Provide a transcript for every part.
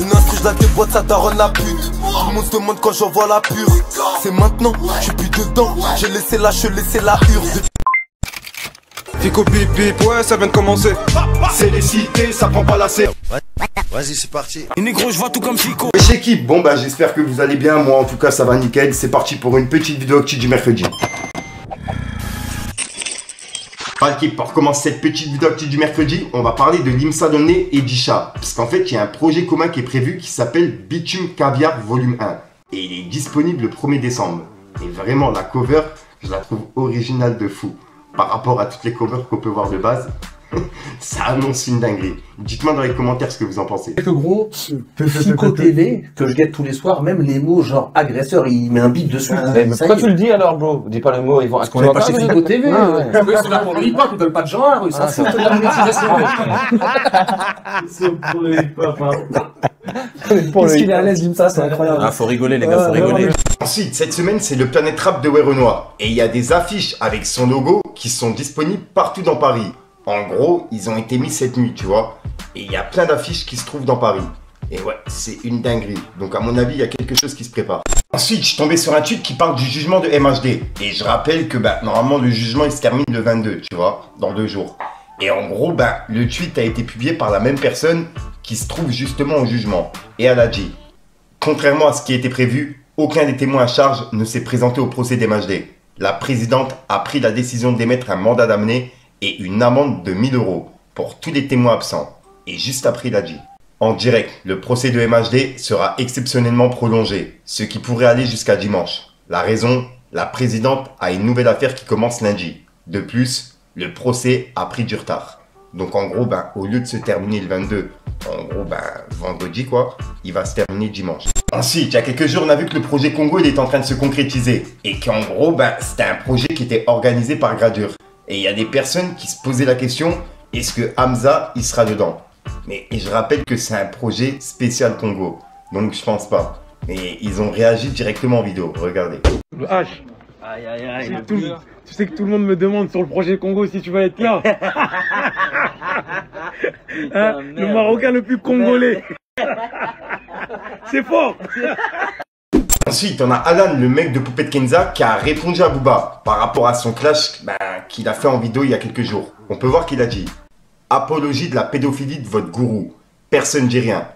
Une instru, je la déboîte, ça daronne la pute. Tout le monde se demande quand j'envoie la pure. C'est maintenant, je suis plus dedans. J'ai laissé la je laissé la hure. Fico bip bip, ouais, ça vient de commencer. C'est les cités, ça prend pas la serre. Vas-y, c'est parti. Et négro, je vois tout comme Fico. Wesh équipe, bon bah j'espère que vous allez bien, moi en tout cas ça va nickel, c'est parti pour une petite vidéo actu du mercredi. Par l'équipe, pour commencer cette petite vidéo du mercredi, on va parler de Limsa Donné et Disha. Parce qu'en fait, il y a un projet commun qui est prévu qui s'appelle Bitume Caviar Volume 1. Et il est disponible le 1er décembre. Et vraiment, la cover, je la trouve originale de fou. Par rapport à toutes les covers qu'on peut voir de base, ça annonce une dinguerie. Dites-moi dans les commentaires ce que vous en pensez. que gros, Fico TV, que je guette tous les soirs, même les mots genre agresseur, il met un bip dessus. Mais Ça pourquoi tu le dis alors, bro Dis pas le mot, ils vont. Parce qu'on est pas chez Fico TV. Ah, ils sont là pour le hip-hop, ils veulent pas de genre, ils s'en foutent de la monétisation. Qu'est-ce qu'il est à l'aise, dit ça, c'est incroyable. Ah, faut rigoler, les gars, faut rigoler. Ensuite, cette semaine, c'est le Planet Rap de Werenoi. Et il y a des affiches avec son logo qui sont disponibles partout dans Paris. En gros, ils ont été mis cette nuit, tu vois. Et il y a plein d'affiches qui se trouvent dans Paris. Et ouais, c'est une dinguerie. Donc à mon avis, il y a quelque chose qui se prépare. Ensuite, je suis tombé sur un tweet qui parle du jugement de MHD. Et je rappelle que bah, normalement, le jugement, il se termine le 22, tu vois, dans deux jours. Et en gros, bah, le tweet a été publié par la même personne qui se trouve justement au jugement. Et elle a dit Contrairement à ce qui était prévu, aucun des témoins à charge ne s'est présenté au procès d'MHD. La présidente a pris la décision d'émettre un mandat d'amener et une amende de 1000 euros pour tous les témoins absents. Et juste après, il En direct, le procès de MHD sera exceptionnellement prolongé, ce qui pourrait aller jusqu'à dimanche. La raison La présidente a une nouvelle affaire qui commence lundi. De plus, le procès a pris du retard. Donc en gros, ben, au lieu de se terminer le 22, en gros, ben, vendredi quoi, il va se terminer dimanche. Ensuite, il y a quelques jours, on a vu que le projet Congo il est en train de se concrétiser. Et qu'en gros, ben, c'était un projet qui était organisé par Gradure. Et il y a des personnes qui se posaient la question, est-ce que Hamza, il sera dedans? Mais et je rappelle que c'est un projet spécial Congo. Donc je pense pas. Et ils ont réagi directement en vidéo, regardez. Le H. Aïe aïe aïe, le Tout- pire. tu sais que tout le monde me demande sur le projet Congo si tu vas être là. Hein, le. Marocain le plus congolais. C'est fort. Ensuite, on a Alan, le mec de Poupette Kenza, qui a répondu à Booba par rapport à son clash ben, qu'il a fait en vidéo il y a quelques jours. On peut voir qu'il a dit Apologie de la pédophilie de votre gourou. Personne dit rien.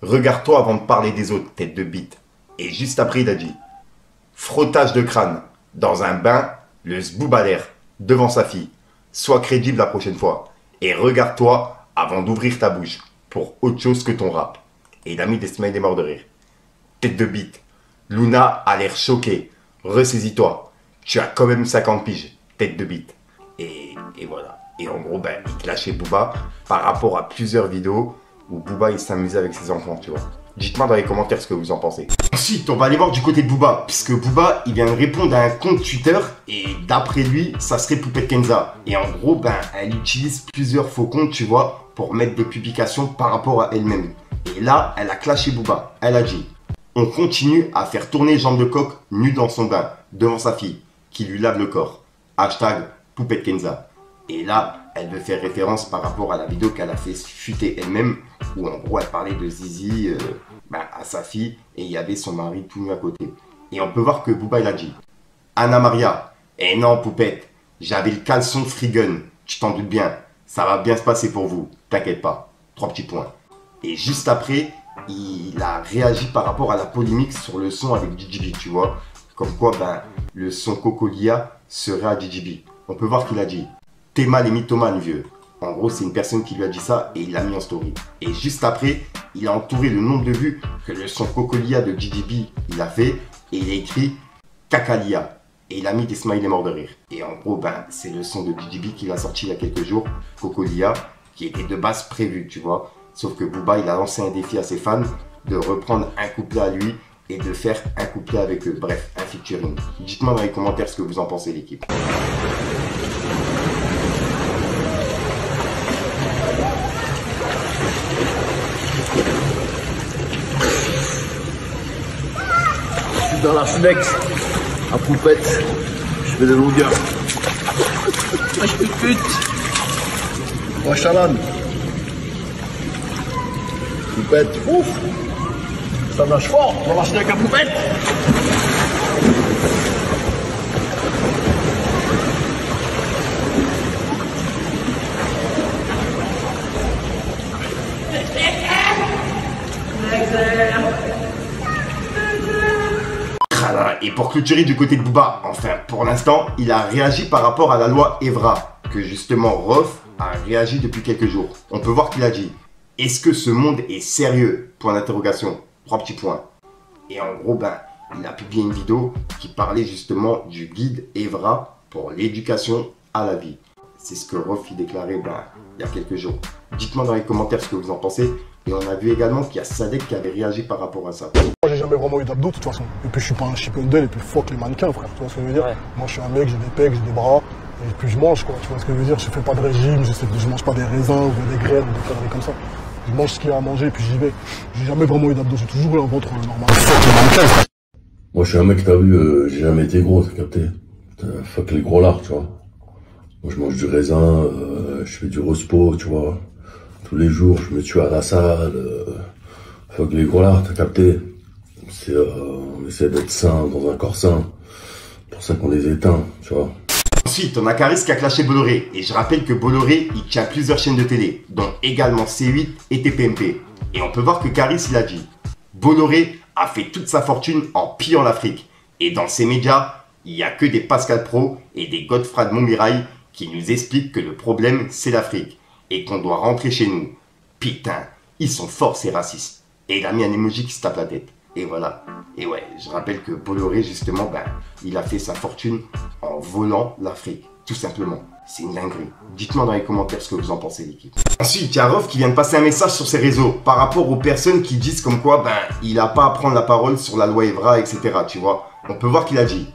Regarde-toi avant de parler des autres, tête de bite. Et juste après, il a dit Frottage de crâne. Dans un bain, le zboubalaire, devant sa fille. Sois crédible la prochaine fois. Et regarde-toi avant d'ouvrir ta bouche pour autre chose que ton rap. Et il a mis des smileys morts de rire. Tête de bite. Luna a l'air choquée. Ressaisis-toi. Tu as quand même 50 piges. Tête de bite. Et, voilà. Et en gros, ben, il clashait Booba par rapport à plusieurs vidéos où Booba il s'amusait avec ses enfants, tu vois. Dites-moi dans les commentaires ce que vous en pensez. Ensuite, on va aller voir du côté de Booba, puisque Booba, il vient de répondre à un compte Twitter, et d'après lui, ça serait Poupette Kenza. Et en gros, ben, elle utilise plusieurs faux comptes, tu vois, pour mettre des publications par rapport à elle-même. Et là, elle a clashé Booba. Elle a dit On continue à faire tourner Jean de Coq nu dans son bain, devant sa fille, qui lui lave le corps. Hashtag Poupette Kenza. Et là, elle veut faire référence par rapport à la vidéo qu'elle a fait fuiter elle-même, où en gros elle parlait de Zizi euh, bah, à sa fille et il y avait son mari tout nu à côté. Et on peut voir que Booba il a dit Anna Maria, eh non poupette, j'avais le caleçon frigun, tu t'en doutes bien, ça va bien se passer pour vous, t'inquiète pas. Trois petits points. Et juste après, il a réagi par rapport à la polémique sur le son avec DJB, tu vois. Comme quoi, ben, le son Cocolia serait à DJB. On peut voir qu'il a dit T'es mal et vieux. En gros, c'est une personne qui lui a dit ça et il l'a mis en story. Et juste après, il a entouré le nombre de vues que le son Cocolia de DJB il a fait et il a écrit Cacalia. Et il a mis des smileys morts de rire. Et en gros, ben, c'est le son de DJB qu'il a sorti il y a quelques jours, Cocolia, qui était de base prévu, tu vois. Sauf que Booba, il a lancé un défi à ses fans de reprendre un couplet à lui et de faire un couplet avec eux. Bref, un featuring. Dites-moi dans les commentaires ce que vous en pensez, l'équipe. Dans la à poupette, je fais des longueurs. Wesh pute pute. Wesh Alan. Poupette, ouf. Ça marche fort, on va marcher avec la poupette Et pour clôturer du côté de Booba, enfin pour l'instant, il a réagi par rapport à la loi Evra, que justement Roth a réagi depuis quelques jours. On peut voir qu'il a dit Est-ce que ce monde est sérieux? Point d'interrogation. Trois petits points. Et en gros, ben, il a publié une vidéo qui parlait justement du guide Evra pour l'éducation à la vie. C'est ce que Roth a déclaré ben, il y a quelques jours. Dites-moi dans les commentaires ce que vous en pensez. Et on a vu également qu'il y a Sadek qui avait réagi par rapport à ça. Moi j'ai jamais vraiment eu d'abdos de toute façon. Et puis je suis pas un Chippendale et puis fuck les mannequins frère, tu vois ce que je veux dire? Moi je suis un mec, j'ai des pecs, j'ai des bras, et puis je mange quoi, tu vois ce que je veux dire? Je fais pas de régime, je, je mange pas des raisins ou des graines ou des conneries comme ça. Je mange ce qu'il y a à manger et puis j'y vais. J'ai jamais vraiment eu d'abdos, j'ai toujours eu un ventre euh, normal. Moi je suis un mec, t'as vu, euh, j'ai jamais été gros, t'as capté Fuck les gros lards, tu vois. Moi je mange du raisin, euh, je fais du rospo, tu vois. Tous les jours, je me tue à la salle. Fuck les gros lards, t'as capté on essaie d'être sain dans un corps sain. Pour ça qu'on les éteint, tu vois. Ensuite, on a Caris qui a clashé Bolloré. Et je rappelle que Bolloré, il tient plusieurs chaînes de télé, dont également C8 et TPMP. Et on peut voir que Caris, il a dit Bolloré a fait toute sa fortune en pillant l'Afrique. Et dans ces médias, il n'y a que des Pascal Pro et des Godfrey de Montmirail qui nous expliquent que le problème, c'est l'Afrique. Et qu'on doit rentrer chez nous. Putain, ils sont forts ces racistes. Et il a mis un emoji qui se tape la tête. Et voilà. Et ouais, je rappelle que Bolloré, justement, ben, il a fait sa fortune en volant l'Afrique. Tout simplement. C'est une dinguerie. Dites-moi dans les commentaires ce que vous en pensez, l'équipe. Ensuite, il y a Rof qui vient de passer un message sur ses réseaux par rapport aux personnes qui disent comme quoi, ben, il n'a pas à prendre la parole sur la loi Evra, etc. Tu vois. On peut voir qu'il a dit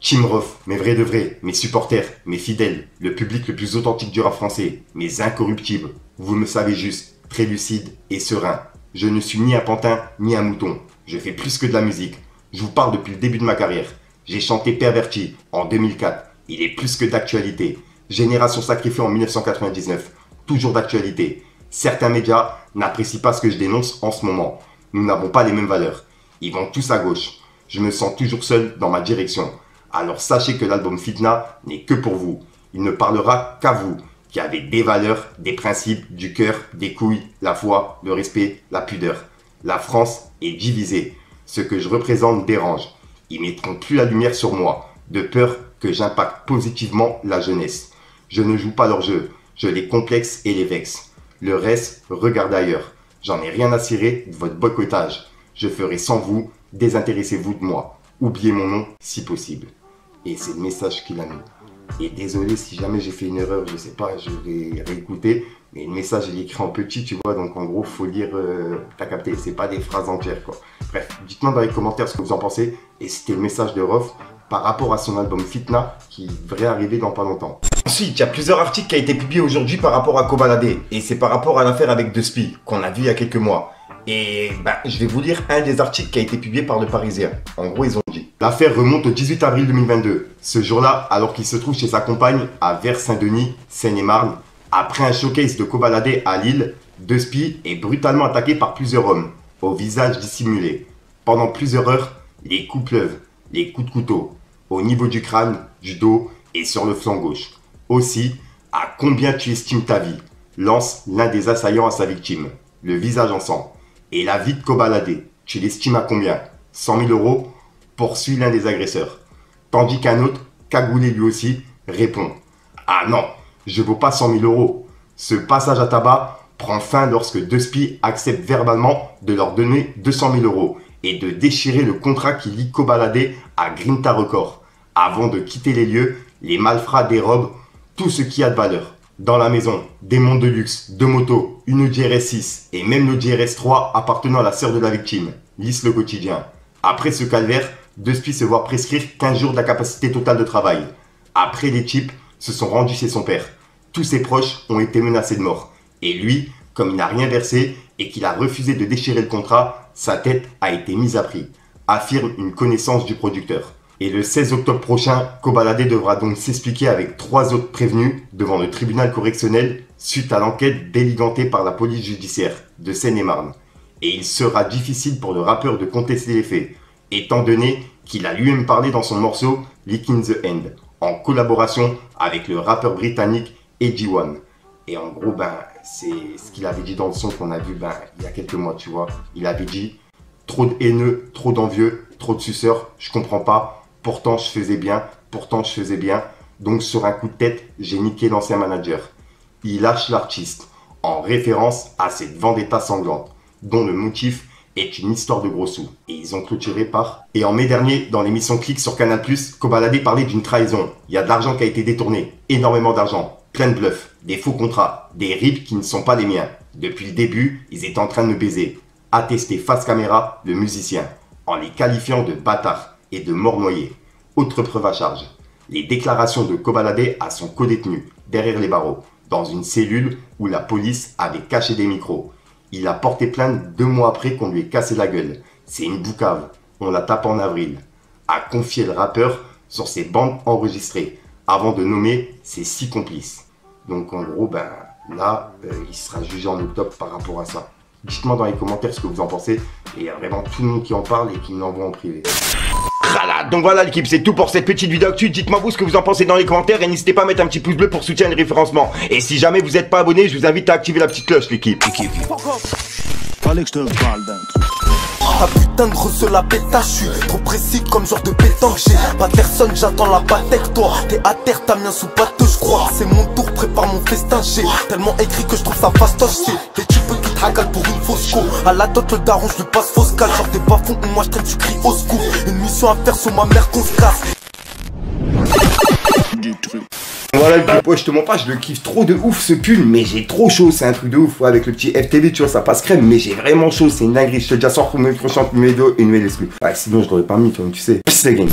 Team Rof, mes vrais de vrais, mes supporters, mes fidèles, le public le plus authentique du rap français, mes incorruptibles. Vous me savez juste, très lucide et serein. Je ne suis ni un pantin, ni un mouton. Je fais plus que de la musique. Je vous parle depuis le début de ma carrière. J'ai chanté Perverti en 2004. Il est plus que d'actualité. Génération sacrifiée en 1999. Toujours d'actualité. Certains médias n'apprécient pas ce que je dénonce en ce moment. Nous n'avons pas les mêmes valeurs. Ils vont tous à gauche. Je me sens toujours seul dans ma direction. Alors sachez que l'album Fitna n'est que pour vous. Il ne parlera qu'à vous, qui avez des valeurs, des principes, du cœur, des couilles, la foi, le respect, la pudeur. La France est divisée. Ce que je représente dérange. Ils mettront plus la lumière sur moi, de peur que j'impacte positivement la jeunesse. Je ne joue pas leur jeu, je les complexe et les vexe. Le reste, regarde ailleurs. J'en ai rien à cirer de votre boycottage. Je ferai sans vous, désintéressez-vous de moi. Oubliez mon nom si possible. Et c'est le message qu'il a mis. Et désolé si jamais j'ai fait une erreur, je sais pas, je vais réécouter. Mais le message il est écrit en petit, tu vois, donc en gros, faut lire, euh, t'as capté, c'est pas des phrases entières, quoi. Bref, dites-moi dans les commentaires ce que vous en pensez. Et c'était le message de Rof par rapport à son album Fitna, qui devrait arriver dans pas longtemps. Ensuite, il y a plusieurs articles qui ont été publiés aujourd'hui par rapport à Kobalade. Et c'est par rapport à l'affaire avec Despy, qu'on a vu il y a quelques mois. Et ben, je vais vous lire un des articles qui a été publié par le Parisien. En gros, ils ont dit L'affaire remonte au 18 avril 2022. Ce jour-là, alors qu'il se trouve chez sa compagne à Vers-Saint-Denis, Seine-et-Marne, après un showcase de Cobaladé à Lille, Despy est brutalement attaqué par plusieurs hommes, au visage dissimulé. Pendant plusieurs heures, les coups pleuvent, les coups de couteau, au niveau du crâne, du dos et sur le flanc gauche. Aussi, à combien tu estimes ta vie? Lance l'un des assaillants à sa victime, le visage en sang. Et la vie de Kobalade, tu l'estimes à combien? 100 000 euros? Poursuit l'un des agresseurs. Tandis qu'un autre, cagoulé lui aussi, répond Ah non, je vaux pas 100 000 euros. Ce passage à tabac prend fin lorsque deux spies acceptent verbalement de leur donner 200 000 euros et de déchirer le contrat qui lie Kobalade à Grinta Record. Avant de quitter les lieux, les malfrats dérobent tout ce qui a de valeur. Dans la maison, des montres de luxe, deux motos, une Audi RS6 et même l'Audi RS3 appartenant à la sœur de la victime. Lisse le quotidien. Après ce calvaire, Despy se voit prescrire 15 jours d'incapacité totale de travail. Après, les types se sont rendus chez son père. Tous ses proches ont été menacés de mort. Et lui, comme il n'a rien versé et qu'il a refusé de déchirer le contrat, sa tête a été mise à prix, affirme une connaissance du producteur. Et le 16 octobre prochain, Kobalade devra donc s'expliquer avec trois autres prévenus devant le tribunal correctionnel suite à l'enquête déligantée par la police judiciaire de Seine-et-Marne. Et il sera difficile pour le rappeur de contester les faits, étant donné qu'il a lui-même parlé dans son morceau Lick the End, en collaboration avec le rappeur britannique Edgy One. Et en gros, ben, c'est ce qu'il avait dit dans le son qu'on a vu ben, il y a quelques mois, tu vois. Il avait dit trop de haineux, trop d'envieux, trop de suceurs, je comprends pas. Pourtant, je faisais bien, pourtant, je faisais bien. Donc, sur un coup de tête, j'ai niqué l'ancien manager. Il lâche l'artiste, en référence à cette vendetta sanglante, dont le motif est une histoire de gros sous. Et ils ont clôturé par... Et en mai dernier, dans l'émission Click sur Canal+, Kobalade parlait d'une trahison. Il y a de l'argent qui a été détourné, énormément d'argent, plein de bluffs, des faux contrats, des rips qui ne sont pas les miens. Depuis le début, ils étaient en train de me baiser. Attesté face caméra, le musicien, en les qualifiant de bâtards et de morts noyés. Autre preuve à charge, les déclarations de Kobalade à son co-détenu, derrière les barreaux, dans une cellule où la police avait caché des micros. Il a porté plainte deux mois après qu'on lui ait cassé la gueule. C'est une boucave. On la tape en avril. A confié le rappeur sur ses bandes enregistrées avant de nommer ses six complices. Donc en gros, ben là, euh, il sera jugé en octobre par rapport à ça. Dites-moi dans les commentaires ce que vous en pensez. Et il y a vraiment tout le monde qui en parle et qui me l'envoie en privé. Voilà, donc voilà l'équipe, c'est tout pour cette petite vidéo actu. Dites-moi vous ce que vous en pensez dans les commentaires et n'hésitez pas à mettre un petit pouce bleu pour soutenir le référencement. Et si jamais vous n'êtes pas abonné, je vous invite à activer la petite cloche l'équipe. Fallait que je te parle d'un truc. Ah putain de grosse la pétache, je suis trop précis comme genre de pétanque J'ai pas personne, j'attends la avec toi T'es à terre, t'as bien sous patte, je crois C'est mon tour, prépare mon festin J'ai tellement écrit que je trouve ça fastoche C'est des types qui te pour une fausse co À la dot, le daron, je passe fausse cale Genre t'es pas fond, moi je traîne, tu cries au secours Une mission à faire sur ma mère qu'on se casse Voilà le ouais, je te mens pas, je le kiffe trop de ouf ce pull, mais j'ai trop chaud, c'est un truc de ouf. Ouais, avec le petit FTV, tu vois, ça passe crème, mais j'ai vraiment chaud, c'est une dinguerie. Je te dis à soir pour une prochaine vidéo et une exclue. Ouais, sinon je l'aurais pas mis, tu sais. Peace les gang.